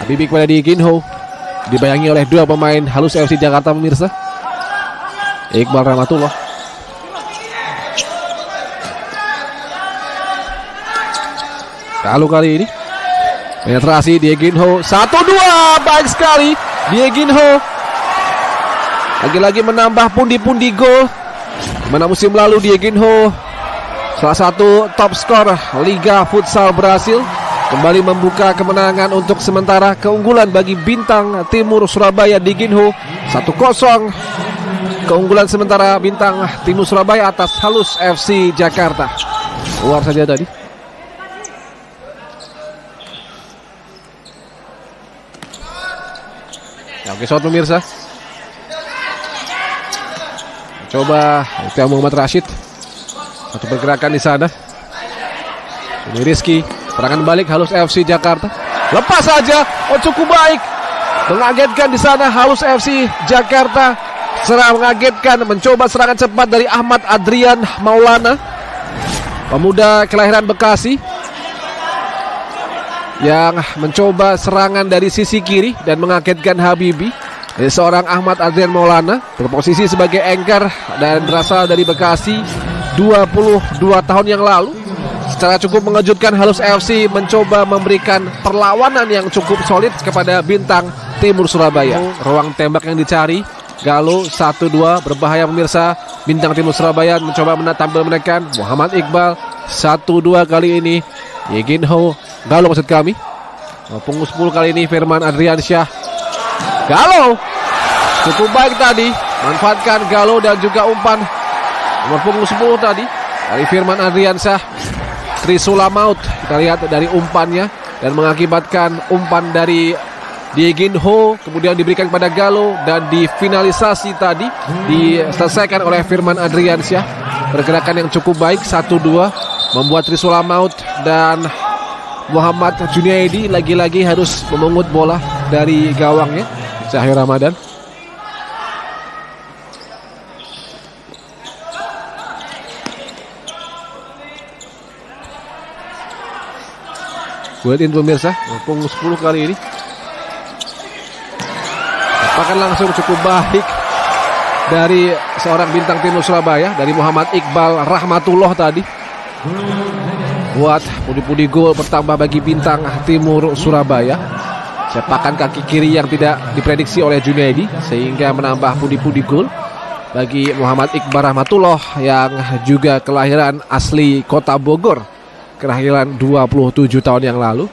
Habibie kepada Diginho. Dibayangi oleh dua pemain halus FC Jakarta pemirsa. Iqbal Rahmatullah. Lalu kali ini penetrasi Dieginho satu dua baik sekali Dieginho lagi-lagi menambah pundi-pundi gol mana musim lalu Dieginho salah satu top skor Liga Futsal Brasil kembali membuka kemenangan untuk sementara keunggulan bagi bintang timur Surabaya Dieginho 1-0 keunggulan sementara bintang timur Surabaya atas Halus FC Jakarta luar saja tadi Ya, oke, shot pemirsa. Coba Tiang Muhammad Rashid. Satu pergerakan di sana. Ini Rizky. Serangan balik halus FC Jakarta. Lepas saja. Oh cukup baik. Mengagetkan di sana halus FC Jakarta. Serang mengagetkan. Mencoba serangan cepat dari Ahmad Adrian Maulana. Pemuda kelahiran Bekasi yang mencoba serangan dari sisi kiri dan mengagetkan Habibi. Dari seorang Ahmad Adrian Maulana berposisi sebagai anchor dan berasal dari Bekasi 22 tahun yang lalu. Secara cukup mengejutkan Halus FC mencoba memberikan perlawanan yang cukup solid kepada bintang Timur Surabaya. Ruang tembak yang dicari Galo 1-2 berbahaya pemirsa. Bintang Timur Surabaya mencoba tampil menekan Muhammad Iqbal 1-2 kali ini. Yeginho Galo maksud kami. Punggung 10 kali ini Firman Adriansyah. Galo Cukup baik tadi. Manfaatkan Galo dan juga umpan. Nomor punggung 10 tadi Dari Firman Adriansyah Trisula Maut. Kita lihat dari umpannya Dan mengakibatkan umpan dari Dieginho kemudian diberikan kepada Galo dan difinalisasi tadi diselesaikan oleh Firman Adriansyah. Pergerakan yang cukup baik 1-2 membuat Trisula Maut dan Muhammad Junaidi lagi-lagi harus memungut bola dari gawangnya Cahyo Ramadan Buatin pemirsa. Punggung 10 kali ini. Bahkan langsung cukup baik Dari seorang bintang timur Surabaya Dari Muhammad Iqbal Rahmatullah tadi. Buat pudi-pudi gol bertambah bagi bintang timur Surabaya. Sepakan kaki kiri yang tidak diprediksi oleh Junaidi Sehingga menambah pudi-pudi gol Bagi Muhammad Iqbal Rahmatullah Yang juga kelahiran asli kota Bogor kelahiran 27 tahun yang lalu